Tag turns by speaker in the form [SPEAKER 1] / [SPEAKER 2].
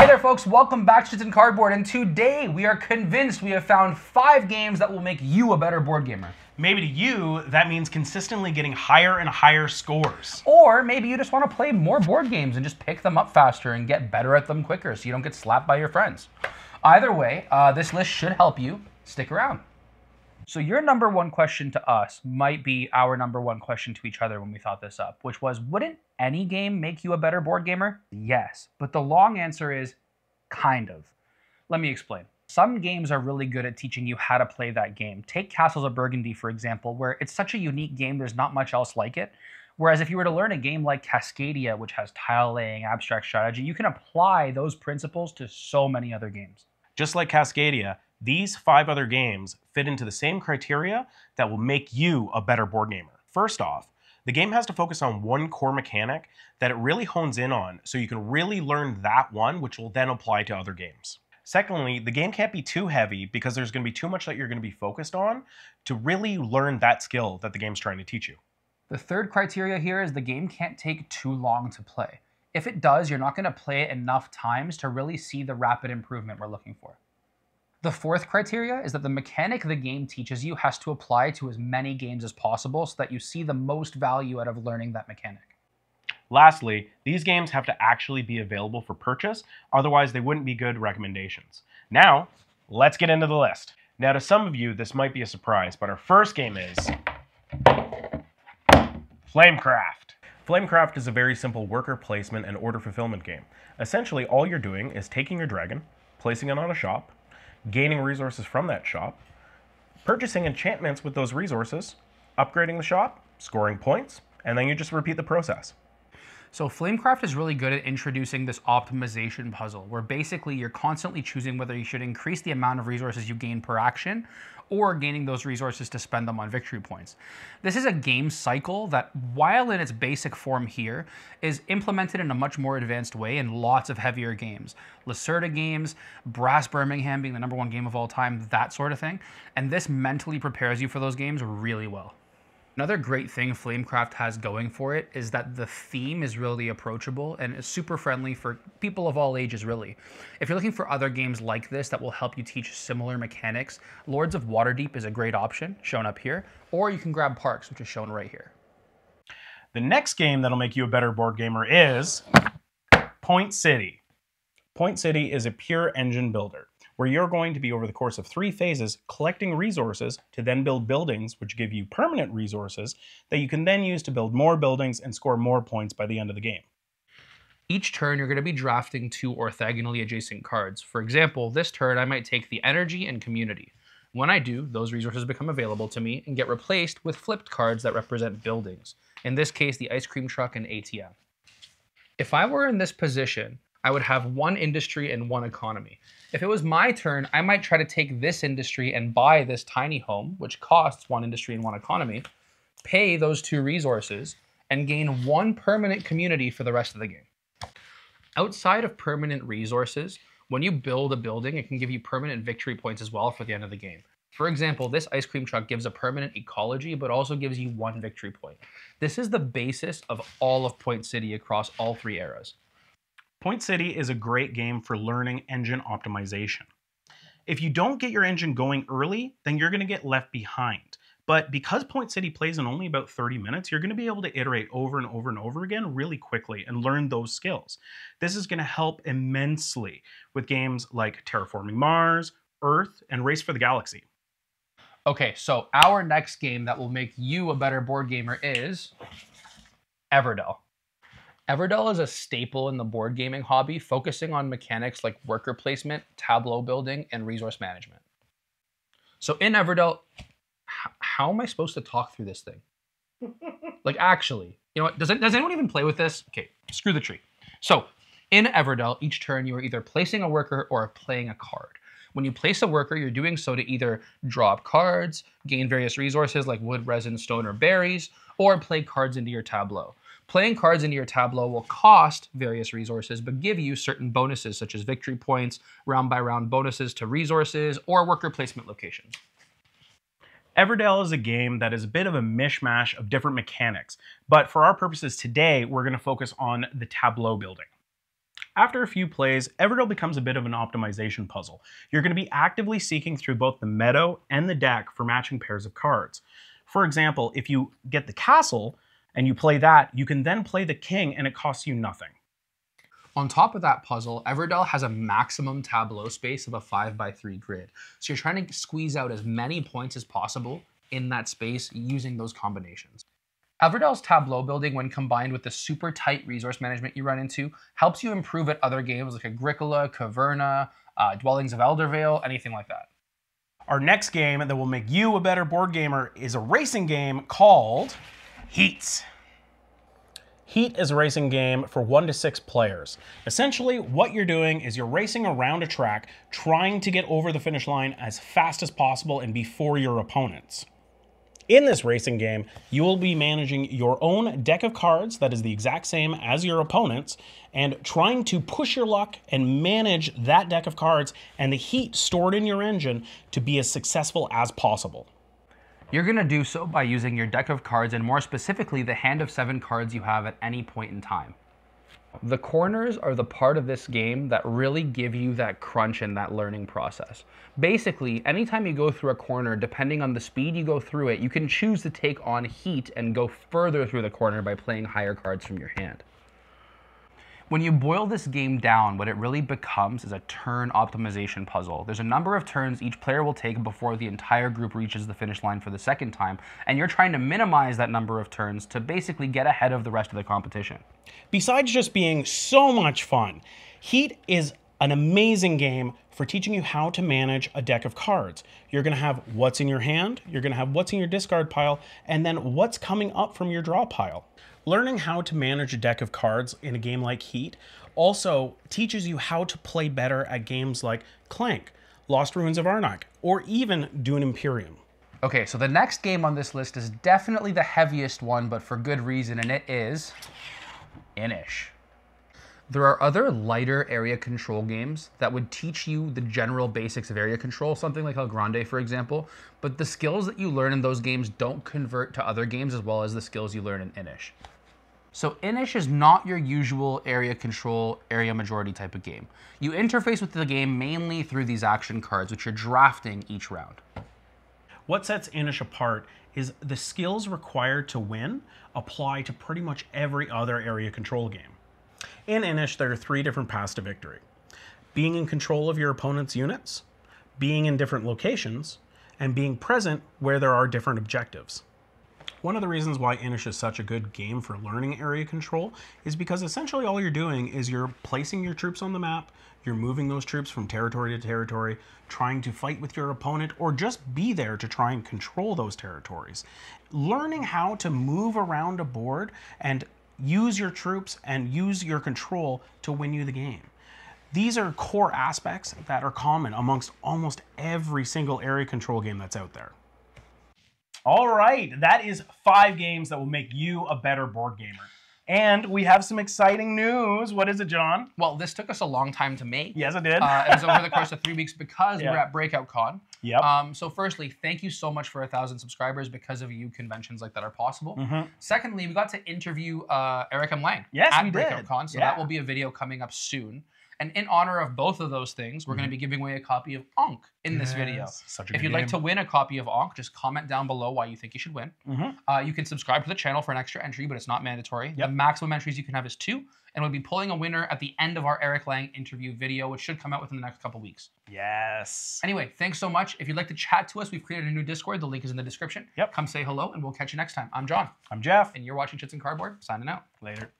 [SPEAKER 1] Hey there, folks. Welcome back to Chits Cardboard. And today we are convinced we have found five games that will make you a better board gamer.
[SPEAKER 2] Maybe to you, that means consistently getting higher and higher scores.
[SPEAKER 1] Or maybe you just want to play more board games and just pick them up faster and get better at them quicker so you don't get slapped by your friends. Either way, uh, this list should help you. Stick around. So your number one question to us might be our number one question to each other when we thought this up, which was, wouldn't any game make you a better board gamer? Yes, but the long answer is kind of. Let me explain. Some games are really good at teaching you how to play that game. Take Castles of Burgundy, for example, where it's such a unique game, there's not much else like it. Whereas if you were to learn a game like Cascadia, which has tile laying, abstract strategy, you can apply those principles to so many other games.
[SPEAKER 2] Just like Cascadia, these five other games fit into the same criteria that will make you a better board gamer. First off, the game has to focus on one core mechanic that it really hones in on so you can really learn that one, which will then apply to other games. Secondly, the game can't be too heavy because there's going to be too much that you're going to be focused on to really learn that skill that the game's trying to teach you.
[SPEAKER 1] The third criteria here is the game can't take too long to play. If it does, you're not going to play it enough times to really see the rapid improvement we're looking for. The fourth criteria is that the mechanic the game teaches you has to apply to as many games as possible so that you see the most value out of learning that mechanic.
[SPEAKER 2] Lastly, these games have to actually be available for purchase, otherwise they wouldn't be good recommendations. Now, let's get into the list. Now to some of you, this might be a surprise, but our first game is Flamecraft. Flamecraft is a very simple worker placement and order fulfillment game. Essentially, all you're doing is taking your dragon, placing it on a shop, gaining resources from that shop, purchasing enchantments with those resources, upgrading the shop, scoring points, and then you just repeat the process.
[SPEAKER 1] So Flamecraft is really good at introducing this optimization puzzle where basically you're constantly choosing whether you should increase the amount of resources you gain per action or gaining those resources to spend them on victory points. This is a game cycle that, while in its basic form here, is implemented in a much more advanced way in lots of heavier games. Lacerda games, Brass Birmingham being the number one game of all time, that sort of thing. And this mentally prepares you for those games really well. Another great thing Flamecraft has going for it is that the theme is really approachable and is super friendly for people of all ages, really. If you're looking for other games like this that will help you teach similar mechanics, Lords of Waterdeep is a great option, shown up here, or you can grab Parks, which is shown right here.
[SPEAKER 2] The next game that'll make you a better board gamer is Point City. Point City is a pure engine builder where you're going to be over the course of three phases collecting resources to then build buildings, which give you permanent resources that you can then use to build more buildings and score more points by the end of the game.
[SPEAKER 1] Each turn, you're going to be drafting two orthogonally adjacent cards. For example, this turn, I might take the energy and community. When I do, those resources become available to me and get replaced with flipped cards that represent buildings. In this case, the ice cream truck and ATM. If I were in this position, I would have one industry and one economy. If it was my turn, I might try to take this industry and buy this tiny home, which costs one industry and one economy, pay those two resources, and gain one permanent community for the rest of the game. Outside of permanent resources, when you build a building, it can give you permanent victory points as well for the end of the game. For example, this ice cream truck gives a permanent ecology, but also gives you one victory point. This is the basis of all of Point City across all three eras.
[SPEAKER 2] Point City is a great game for learning engine optimization. If you don't get your engine going early, then you're going to get left behind. But because Point City plays in only about 30 minutes, you're going to be able to iterate over and over and over again really quickly and learn those skills. This is going to help immensely with games like Terraforming Mars, Earth, and Race for the Galaxy.
[SPEAKER 1] Okay, so our next game that will make you a better board gamer is Everdell. Everdell is a staple in the board gaming hobby, focusing on mechanics like worker placement, tableau building, and resource management. So in Everdell, how am I supposed to talk through this thing? like actually, you know what? Does, it, does anyone even play with this? Okay, screw the tree. So in Everdell, each turn you are either placing a worker or playing a card. When you place a worker, you're doing so to either drop cards, gain various resources like wood, resin, stone, or berries, or play cards into your tableau. Playing cards into your tableau will cost various resources, but give you certain bonuses such as victory points, round by round bonuses to resources, or worker placement locations.
[SPEAKER 2] Everdell is a game that is a bit of a mishmash of different mechanics, but for our purposes today, we're going to focus on the tableau building. After a few plays, Everdell becomes a bit of an optimization puzzle. You're going to be actively seeking through both the meadow and the deck for matching pairs of cards. For example, if you get the castle and you play that, you can then play the king and it costs you nothing.
[SPEAKER 1] On top of that puzzle, Everdell has a maximum tableau space of a 5 by 3 grid. So you're trying to squeeze out as many points as possible in that space using those combinations. Everdell's tableau building, when combined with the super tight resource management you run into, helps you improve at other games like Agricola, Caverna, uh, Dwellings of Eldervale, anything like that.
[SPEAKER 2] Our next game that will make you a better board gamer is a racing game called Heats. Heat is a racing game for one to six players. Essentially, what you're doing is you're racing around a track, trying to get over the finish line as fast as possible and before your opponents. In this racing game, you will be managing your own deck of cards that is the exact same as your opponent's and trying to push your luck and manage that deck of cards and the heat stored in your engine to be as successful as possible.
[SPEAKER 1] You're going to do so by using your deck of cards and more specifically the hand of seven cards you have at any point in time. The corners are the part of this game that really give you that crunch and that learning process. Basically, anytime you go through a corner, depending on the speed you go through it, you can choose to take on heat and go further through the corner by playing higher cards from your hand. When you boil this game down, what it really becomes is a turn optimization puzzle. There's a number of turns each player will take before the entire group reaches the finish line for the second time, and you're trying to minimize that number of turns to basically get ahead of the rest of the competition.
[SPEAKER 2] Besides just being so much fun, Heat is an amazing game for teaching you how to manage a deck of cards. You're to have what's in your hand, you're to have what's in your discard pile, and then what's coming up from your draw pile. Learning how to manage a deck of cards in a game like Heat also teaches you how to play better at games like Clank, Lost Ruins of Arnak, or even Dune Imperium.
[SPEAKER 1] Okay, so the next game on this list is definitely the heaviest one, but for good reason, and it is Inis. There are other lighter area control games that would teach you the general basics of area control, something like El Grande, for example, but the skills that you learn in those games don't convert to other games as well as the skills you learn in Inis. So Inis is not your usual area control, area majority type of game. You interface with the game mainly through these action cards, which you're drafting each round.
[SPEAKER 2] What sets Inis apart is the skills required to win apply to pretty much every other area control game. In Inis, there are three different paths to victory. Being in control of your opponent's units, being in different locations, and being present where there are different objectives. One of the reasons why Inis is such a good game for learning area control is because essentially all you're doing is you're placing your troops on the map, you're moving those troops from territory to territory, trying to fight with your opponent, or just be there to try and control those territories. Learning how to move around a board and use your troops and use your control to win you the game. These are core aspects that are common amongst almost every single area control game that's out there. All right, that is five games that will make you a better board gamer. And we have some exciting news. What is it, John?
[SPEAKER 1] Well, this took us a long time to make.
[SPEAKER 2] Yes, it did.
[SPEAKER 1] Uh, it was over the course of three weeks because
[SPEAKER 2] Yeah.
[SPEAKER 1] we're at Breakout Con.
[SPEAKER 2] yep.
[SPEAKER 1] Um, so, firstly, thank you so much for a thousand subscribers. Because of you, conventions like that are possible.
[SPEAKER 2] Mhm.
[SPEAKER 1] Secondly, we got to interview uh, Eric M. Lang
[SPEAKER 2] Yes,
[SPEAKER 1] at Breakout
[SPEAKER 2] did.
[SPEAKER 1] Con, so
[SPEAKER 2] Yeah.
[SPEAKER 1] that will be a video coming up soon. And in honor of both of those things, we're going to be giving away a copy of Ankh in this video.
[SPEAKER 2] Mm-hmm. Such a
[SPEAKER 1] If you'd like to win a copy of Ankh, just comment down below why you think you should win.
[SPEAKER 2] Mhm.
[SPEAKER 1] Uh, you can subscribe to the channel for an extra entry, but it's not mandatory.
[SPEAKER 2] Yep.
[SPEAKER 1] The maximum entries you can have is two, and we'll be pulling a winner at the end of our Eric Lang interview video, which should come out within the next couple weeks.
[SPEAKER 2] Yes.
[SPEAKER 1] Anyway, thanks so much. If you'd like to chat to us, we've created a new Discord. The link is in the description.
[SPEAKER 2] Yep.
[SPEAKER 1] Come say hello, and we'll catch you next time. I'm John,
[SPEAKER 2] I'm Jeff.
[SPEAKER 1] and you're watching Chits and Cardboard. Signing out.
[SPEAKER 2] Later.